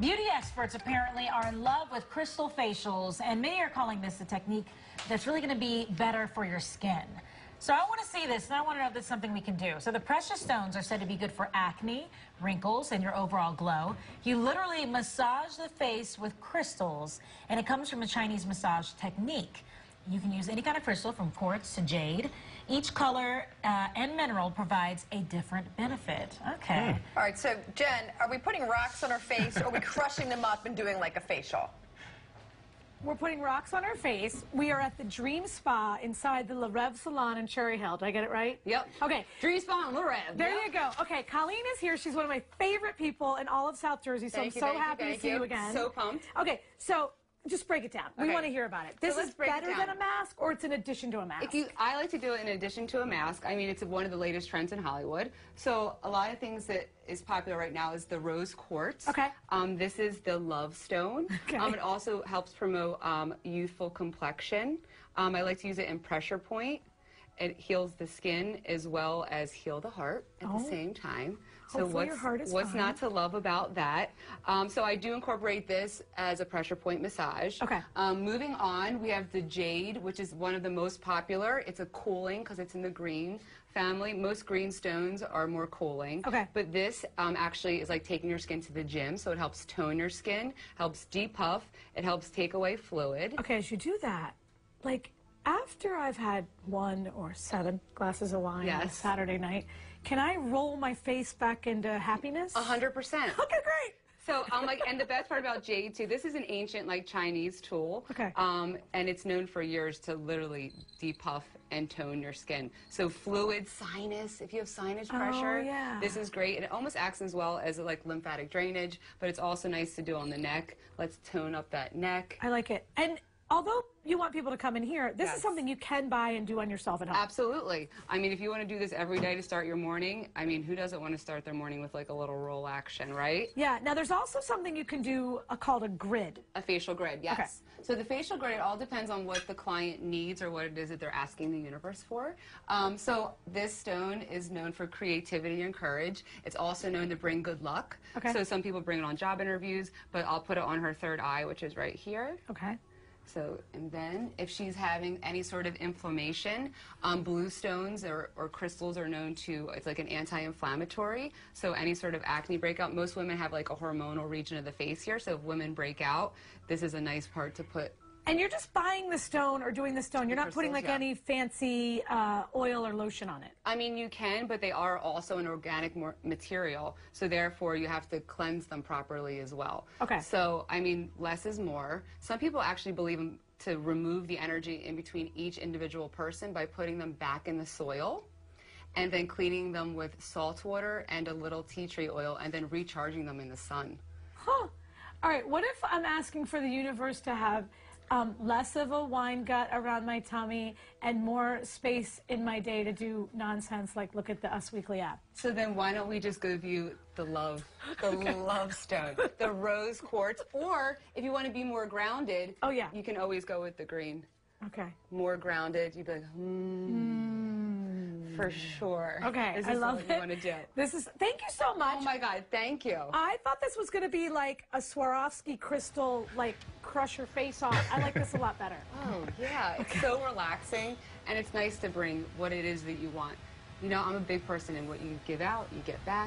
Beauty experts apparently are in love with crystal facials, and many are calling this a technique that's really going to be better for your skin. So I want to see this, and I want to know if this is something we can do. So the precious stones are said to be good for acne, wrinkles, and your overall glow. You literally massage the face with crystals, and it comes from a Chinese massage technique. You can use any kind of crystal from quartz to jade. Each color uh, and mineral provides a different benefit. Okay. All right, so Jenn, are we putting rocks on our face or are we crushing them up and doing like a facial? We're putting rocks on our face. We are at the Dream Spa inside the Le Reve Salon in Cherry Hill. Did I get it right? Yep. Okay. Dream Spa and Reve. There you go. Okay, Colleen is here. She's one of my favorite people in all of South Jersey, so Thank I'm you, so thank you, happy to see you. you again. So pumped. Okay, so just break it down. We want to hear about it. This let's is better than a mask, or it's in addition to a mask? If you, I like to do it in addition to a mask. I mean, it's one of the latest trends in Hollywood. So a lot of things that is popular right now is the rose quartz. Okay. Um, this is the love stone. Okay. Um, it also helps promote um, youthful complexion. Um, I like to use it in pressure point. It heals the skin as well as heal the heart at Oh. the same time. Hopefully what's, your heart is what's fine. not to love about that? Um, so I do incorporate this as a pressure point massage. Okay. Um, moving on, we have the jade, which is one of the most popular. It's a cooling because it's in the green family. Most green stones are more cooling. Okay. But this um, actually is like taking your skin to the gym, so it helps tone your skin, helps depuff, it helps take away fluid. Okay, as you do that, like after I've had one or seven glasses of wine on a Saturday night, can I roll my face back into happiness? A hundred percent. Okay, great. So, I'm like, and the best part about jade too, this is an ancient, like, Chinese tool. Okay. Um, and it's known for years to literally depuff and tone your skin. So, fluid, sinus, if you have sinus pressure, Oh, yeah. this is great. And it almost acts as well as like lymphatic drainage, but it's also nice to do on the neck. Let's tone up that neck. I like it. And although you want people to come in here, this is something you can buy and do on yourself at home. Absolutely. I mean, if you want to do this every day to start your morning, I mean, who doesn't want to start their morning with like a little roll action, right? Yeah. Now there's also something you can do uh, called a grid. A facial grid, yes. Okay. So the facial grid, it all depends on what the client needs or what it is that they're asking the universe for. Um, so this stone is known for creativity and courage. It's also known to bring good luck. Okay. So some people bring it on job interviews, but I'll put it on her third eye, which is right here. Okay. So, and then if she's having any sort of inflammation, um, blue stones or, or crystals are known to, it's like an anti-inflammatory. So any sort of acne breakout, most women have like a hormonal region of the face here. So if women break out, this is a nice part to put And you're just buying the stone or doing the stone. You're not putting like yeah. any fancy uh, oil or lotion on it. I mean, you can, but they are also an organic material, so therefore you have to cleanse them properly as well. Okay. So, I mean, less is more. Some people actually believe in, to remove the energy in between each individual person by putting them back in the soil and then cleaning them with salt water and a little tea tree oil and then recharging them in the sun. Huh. All right. What if I'm asking for the universe to have um, less of a wine gut around my tummy and more space in my day to do nonsense like look at the Us Weekly app? So then why don't we just give you the love, the love stone, the rose quartz, or if you want to be more grounded, Oh, yeah. you can always go with the green. Okay. More grounded, you'd be like, hmm, for mm. sure. Okay. this I is love what it. you want to do. This is. Thank you so much. Oh my God, thank you. I thought this was going to be like a Swarovski crystal, like crush your face off. I like this a lot better. Oh yeah, it's so relaxing, and it's nice to bring what it is that you want. You know, I'm a big person in what you give out, you get back.